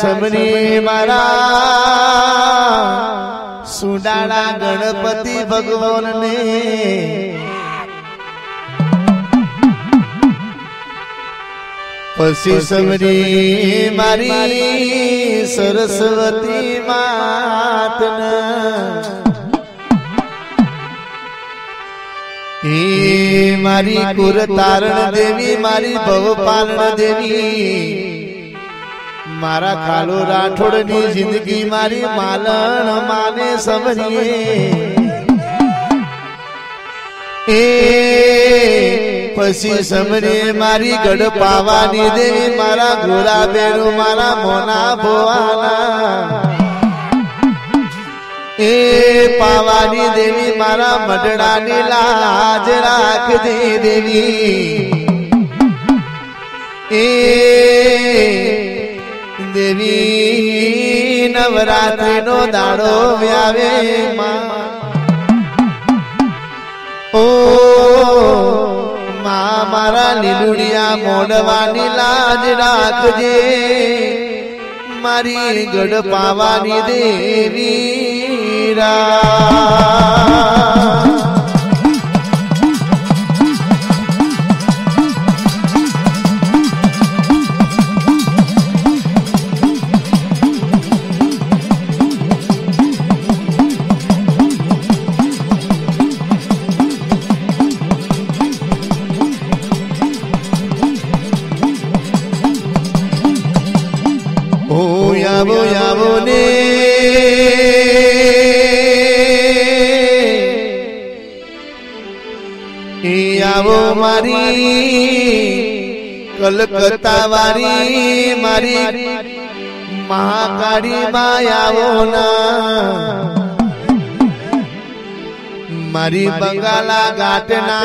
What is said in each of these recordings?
Summary મારા સુડાળા ગણપતિ ભગવાનને. પછી સમરી મારી સરસ્વતી માતના. મારી કુર તારણ દેવી મારી ભવ પાલણ દેવી. મારા કાલો રાઠોડની જિંદગી મારી માલણ માને સમરીએ એ પછી સમરે મારી ગઢ પાવાની દેવી મારા ગોરા બેરો મારા મોના ભોવાના. એ પાવાની દેવી મારા મઢડાની લાજ રાખજે દેવી. એ દેવી નવરાત્રી નો દાડો વ્યાવે ઓ મા, મારા લીલુડિયા મોડવાની લાજ રાખજે. મારી ગઢ પાવાની દેવી રા આવો મારી કલકત્તા વારી મારી મહાકાળી માં આવો ના મારી બંગાલા ઘાટના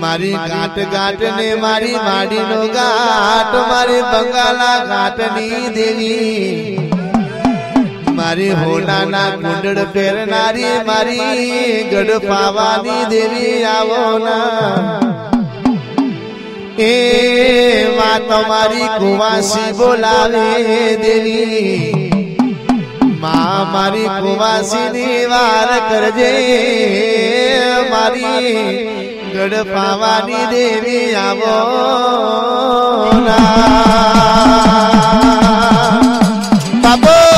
મારી ગાંઠ ગાંઠ ને મારી વાડી નો ગાંઠ મારી બંગાલા ગાંઠની દેવી મારી હોનાના કુંડળ પહેરનારી મારી ગઢ પાવાની દેવી આવો ના. એ માં તમારી કુવાસી બોલાવે દેવી. માં મારી કુવાસી ની વાર કરજે. મારી ગઢ પાવાની દેવી આવો બાબો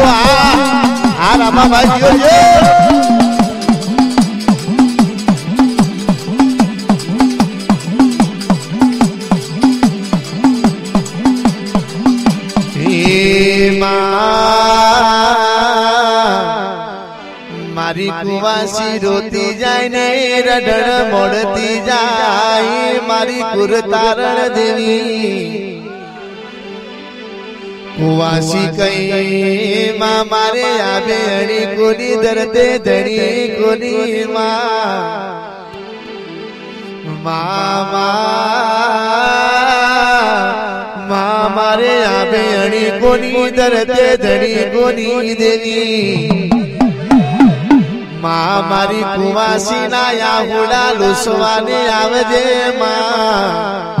ડાકો આ આ રામાભાઈ છે. હે મારી કુવાસી રોતી જાય ને રડણ મોડતી જાય, મારી કુર તારણ દેવી. કુવાસી કઈ માં મારે આવે અણી કોની દરદે ધણી કોની માં? મા? મારે આવે અણી કોની દરદે ધણી કોની દેવી? માં મારી કુવાસી ના યા હુડા લુસવાની આવજે મા?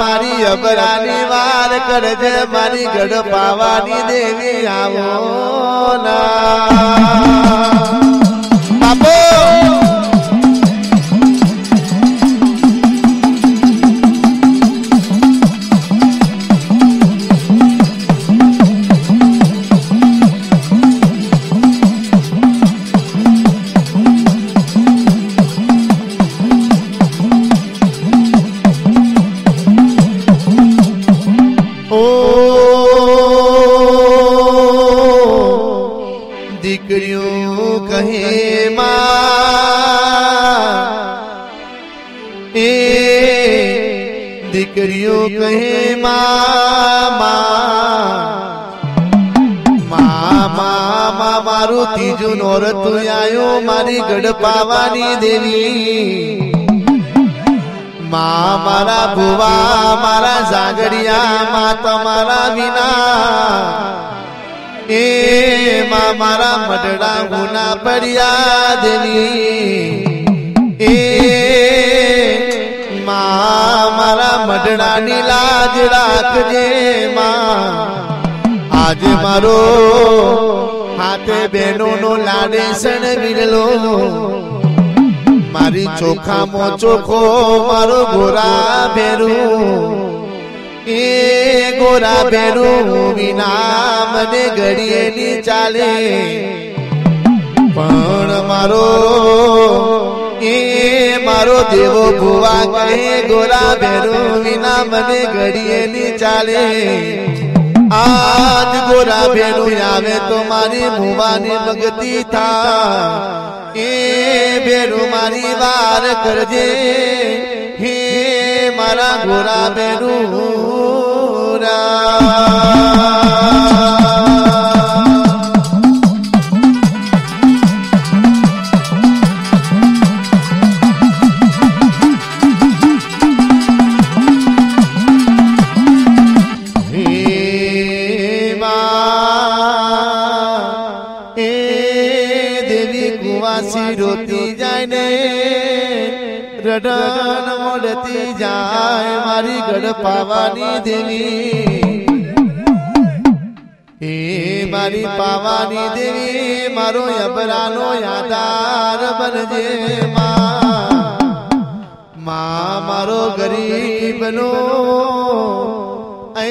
મારી અબરાની વાર કરજે મારી ગઢ પાવાની દેવી આવો ના. દીકરીઓ કહે, મામા મારું ત્રીજું નોરતું આયો મારી ગઢ પાવાની દેવી. મા, મારા ભુવા, મારા જાગડિયા મા તમારા વિના. એ મા, મારા મઢડા ગુના પડ્યા દેવી મઢડાની લાજ રાખજે માં. આજે મારો હાથે બહેનો નો લાડેસણ વિરલો. મારી ચોખામાં ચોખો મારો ગોરા ભેરું. એ ગોરા ભેરું વિના મને ઘડીએ ની ચાલે. પણ મારો એ મારો દેવો ભુવા કહે, ગોરા ભેરો વિના મને ઘડીએ ચાલે. આજ ગોરા ભેરું આવે તો મારી ભુવાની ભગતી થા એ ભેરું મારી વાર કરજે. હે મારા ગોરા ભેરું હે દેવી કુવાસી રોતી જાય ને રડન મોડતી જાય મારી ગઢ પાવાની દેવી. એ મારી પાવાની દેવી, મારો અબરાનો યાદાર બનજે માં મારો ગરીબનો, એ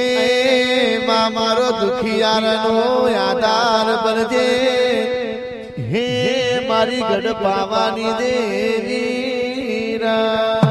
મા મારો દુખિયારનો યાદાર બનજે. મારી ગઢ પાવાની દેવી રા.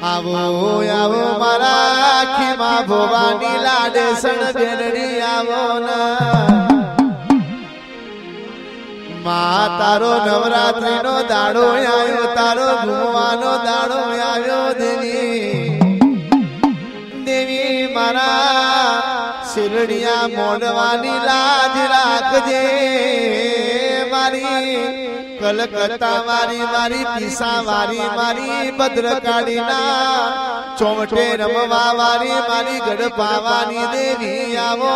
આવો આવો મારા ખીમા ભવાની લાડે સણ બેનડી આવો મા, તારો નવરાત્રી નો દાડો આવ્યો, તારો ઘૂમવાનો દાડો આવ્યો દેવી. દેવી મારા શિરડિયા મોડવાની લાજ રાખજે મારી. કલકત્તા મારી મારી પીસા મારી ભદ્રકાળી ના ચોમટે રમવા વારી મારી ગઢ પાવાની દેવી આવો.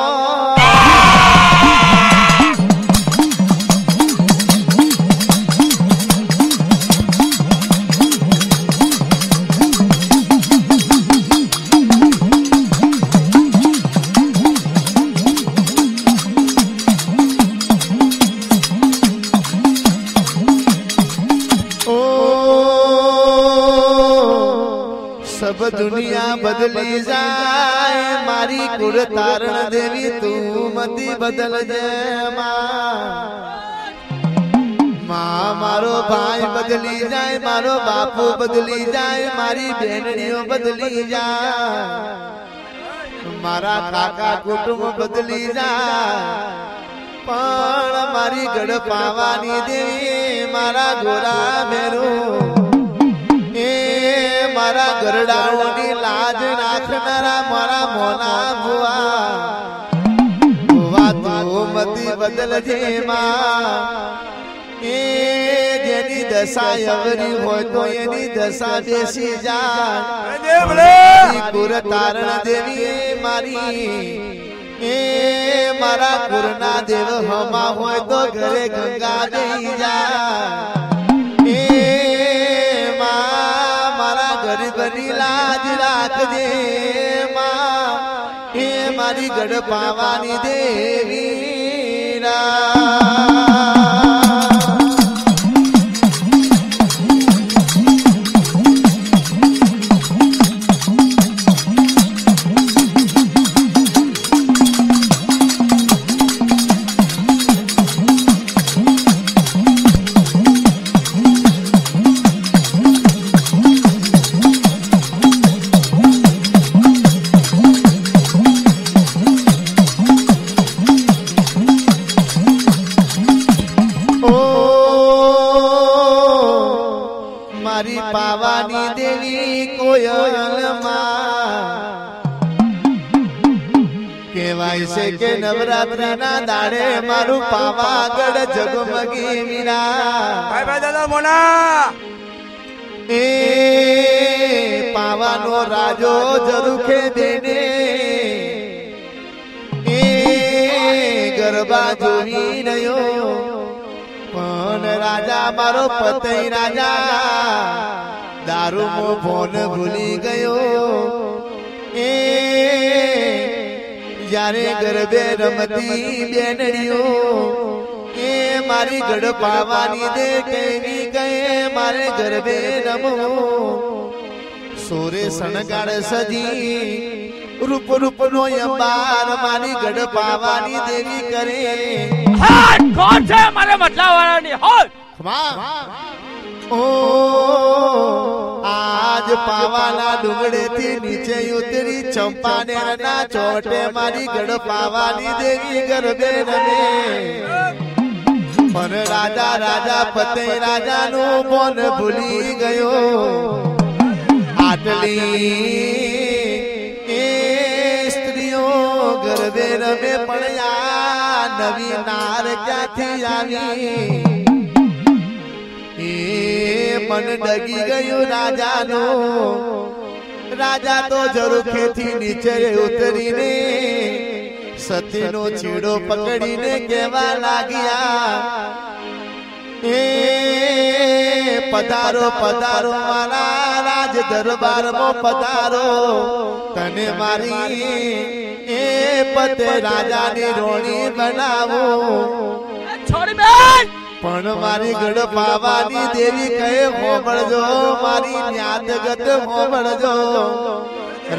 બદલી જાય મારી કુળ તારણ દેવી તું મતી બદલ જે માં. મારો ભાઈ બદલી જાય મારો બાપુ બદલી જાય મારી બહેનણીઓ બદલી જાય. મારા કાકા કુટુંબ બદલી જાય. પણ મારી ગઢ પાવાની દેવી મારા ગોરા મેરું. મારા ગરડાઓની લાજ નાખનારા મારા મોના ભુવા. ભુવા તું મતી બદલજે માં. એ જેની દશા અવરી હોય તો એની દશા બેસી જાય ગુર તારણ દેવી મારી. એ મારા ગુરના દેવ હમા હોય તો ઘરે ગંગા દઈ જાય રાખજે માં એ મારી ગઢ પાવાની દેવી રા. નવરાત્રિના દાડે મારું પાવાગઢ જગમગી મીરા. ભાઈ ભાઈ દાદા મોના! એ પાવાનો રાજો જરૂખે દેને. એ ગરબા જોઈ રહ્યો. પણ રાજા મારો પતઈ રાજા દારૂ મો ફોન ભૂલી ગયો. એ જ્યારે ગરબે રમતી બેનડીઓ એ મારી ગઢ પાવાની દે કેવી કહે મારે ગરબે રમો સોરે સણગાડ સજી રૂપ રૂપ નો અંબાર મારી ગઢ પાવાની દેવી કરે. હાટ કોણ છે? મારે મતલા વાળાની હોટ ઓ આજ પાવાના ડુંગડે થી નીચે ઉતરી ચંપાનેર ના ચોટે મારી ગઢ પાવાની દેવી ગરબે રમે. પણ રાજા રાજા પતે રાજા નું બોન ભૂલી ગયો. આટલી એ સ્ત્રીઓ ગરબે રમે, પણ આ નવી નાર ક્યાંથી આવી? એ મન ડગી ગયું રાજાનો. રાજા તો જરૂખેથી નીચે ઉતરીને સતીનો ચીડો પકડીને કેવા લાગ્યા, એ પધારો પધારો મારા રાજ દરબારમાં પધારો. તને મારી એ પતે રાજાની રોણી બનાવો. છોડી બેન પણ મારી ગઢ પાવાની દેવી કહે હોબળજો મારી ન્યાદગત હોબળજો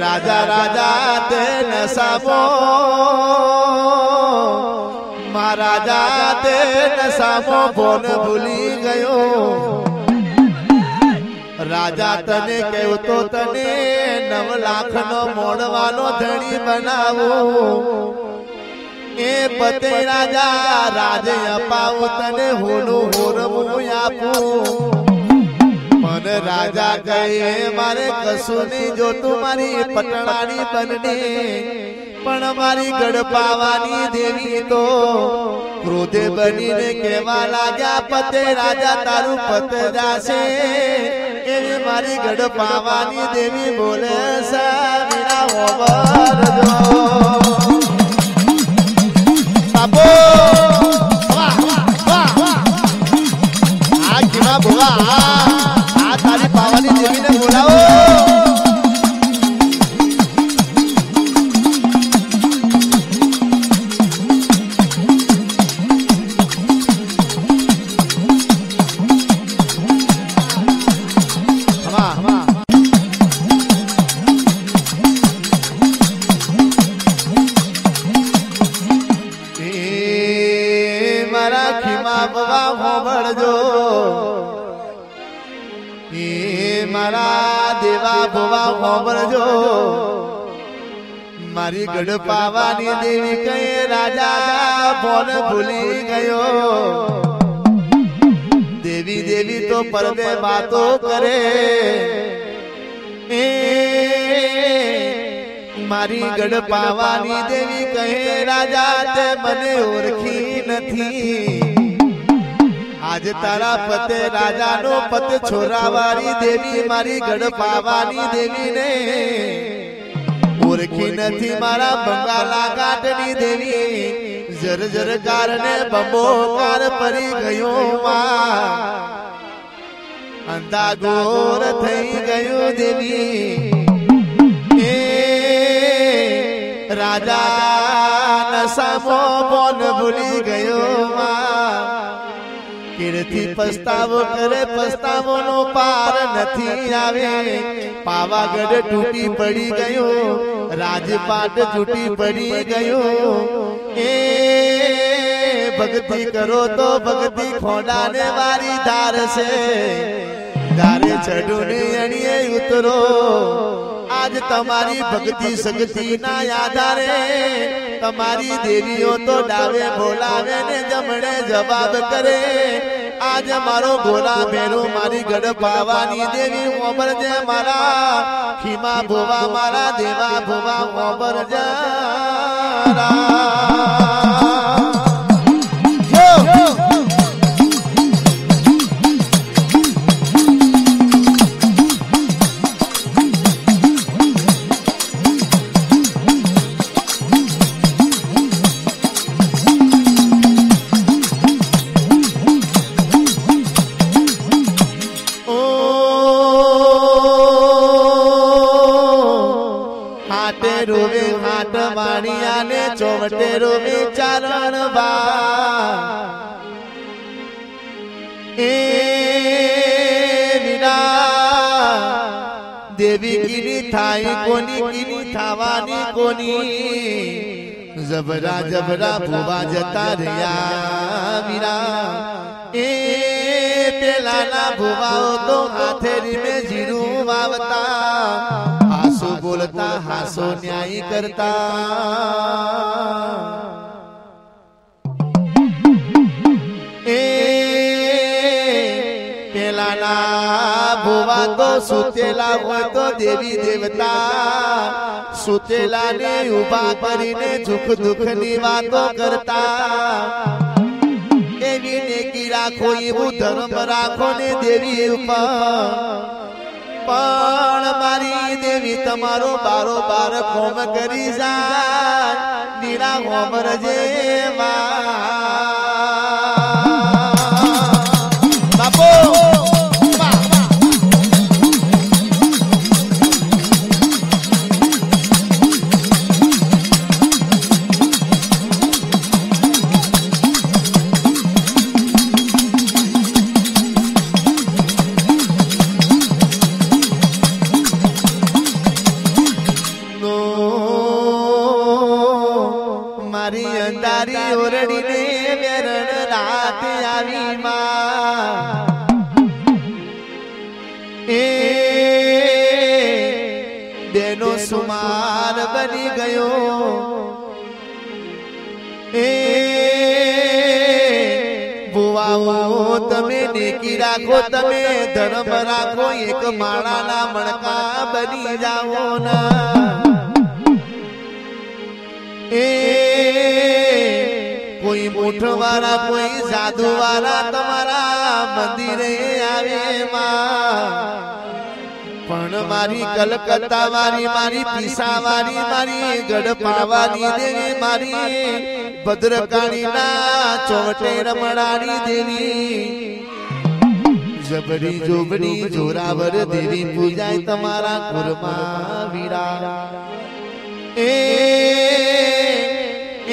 રાજા રાજા તેને નસામો મહારાજા તે નસામો ફોન ભૂલી ગયો. રાજા તને કેવું તો તને નવ લાખ નો મોડવાનો ધણી બનાવો. એ પતે રાજા, રાજ અપાવું તને હોનું હોરમું આપું. મન રાજા કહે, મારે કશું નહીં જોતું મારી પટણાની બનને, પણ મારી ગઢ પાવાની દેવી તો. ક્રોધે બનીને કેવા લાગ્યા, પતે રાજા, તારું પત જાશે. એવી મારી ગઢ પાવાની દેવી બોલે, સા વિના બાપો વાહ વાહ વાહ આ કેવા બોલા આ આ દેવી પરદે વાતો કરે. એ, મારી ગઢ પાવાની દેવી કહે, રાજા, તે મને ઓળખી નથી. આજ તારા પતે રાજાનો પત છોરાવારી દેવી, મારી ગઢ પાવાની દેવીને ઓળખી નથી મારા બંગાલા કાટની દેવી. જર જર કારણે બંબોકાર પરી ગયો માં. અંધાગોર થઈ ગયું દેવી. એ રાજા નસામો બોન ભૂલી ગયો કીર્તિ પસ્તાવો કરે પસ્તાવો નો પાર નથી આવે. પાવાગઢ તૂટી પડી ગયો, રાજપાટ તૂટી પડી ગયો. એ ભક્તિ કરો તો ભક્તિ ખોડાને વારી ધાર છે ચડું ને અણીએ ઉતરો. આજ તમારી ભક્તિ શક્તિ ના આધારે તમારી દેવીઓ તો ડાવે બોલાવે ને જમણે જવાબ કરે. આજ મારો ગોલા ભેરો મારી ગઢ પાવાની દેવી ઓબર જે મારા ખીમા ભોવા મારા દેવા ભોવા ઓબર જા હાટે રોવે હાટ વાણિયાને ચોવટે રોવે ચારણ બા. એ વિના દેવી કીની થાય, કોની કીની થવાની, કોની? જબરા જબરા ભૂવા જતા રહ્યા વીરા એ પેલાના ભૂવાઓ તો હાથે રીમે જીરું વાવતા. હાસો બોલતા હાસો ન્યાય કરતા. એ પેલાના ભુવા તો સુતેલા હોય તો દેવી દેવતા. સુતેલા ને ઊભા કરીને દુઃખ દુઃખની વાતો કરતા. દેવી ને કી રાખો એવું ધર્મ રાખો ને દેવી ઉપર. પણ મારી દેવી તમારો બારો બાર કોમ કરી જાય નીરા હોમર જેવા એ બેનો સુમાર બની ગયો. એ ભુવાઓ તમે નેકી રાખો તમે ધર્મ રાખો એક માળાના મણકા બની જાઓ ના. એ કોઈ મૂઠ વાળા કોઈ સાધુ વાળા તમારા મંદિરે આવે પણ મારી કલકત્તા વાળી, મારી પીસા વાળી, મારી ગઢપા વાળી દેવી, મારી ભદ્રકાળી ના ચોટે રમણાની દેવી. જબરી જોબડી જોરાવર દેવી પૂજાય તમારા કુરમા વીરા. એ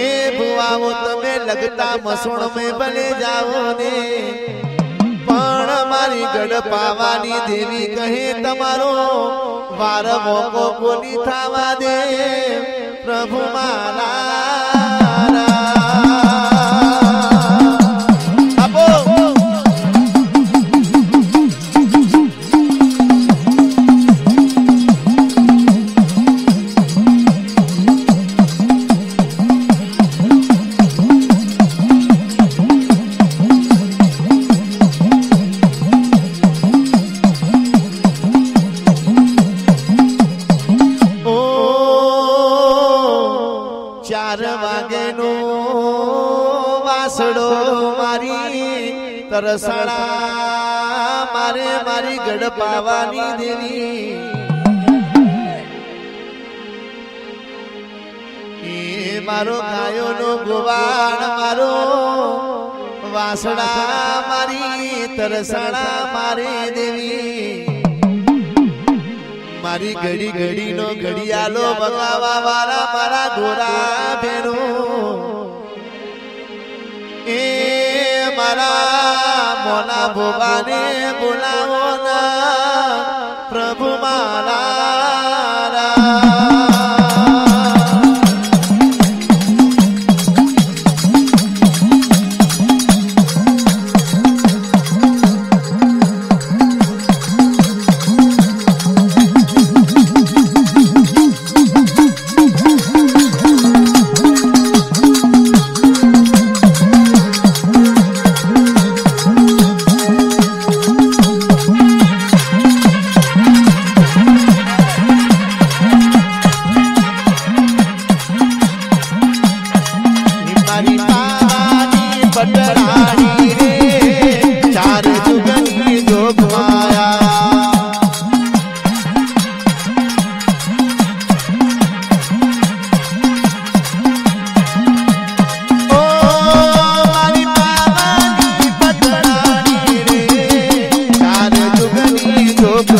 એ ભુવાઓ તમે લગતા મસોણ મેં ભલે જાઓ ને પણ મારી ગઢ પાવાની દેવી કહે તમારો વાર મોકો કોની થવા દે. પ્રભુ મારા ચાર વાગેનો વાસડો મારી તરસણા મારે મારી ગઢ પાવાની દેવી. એ મારો ગાયોનો ગોવાણ મારો વાસડા મારી તરસણા મારે દેવી. મારી ઘડી ઘડી નો ઘડિયાલો બગાવા વાળા મારા ગોરા ભેરો એ મારા મોના ભોગાને બોલાવો ના. પ્રભુ મારા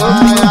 Bye.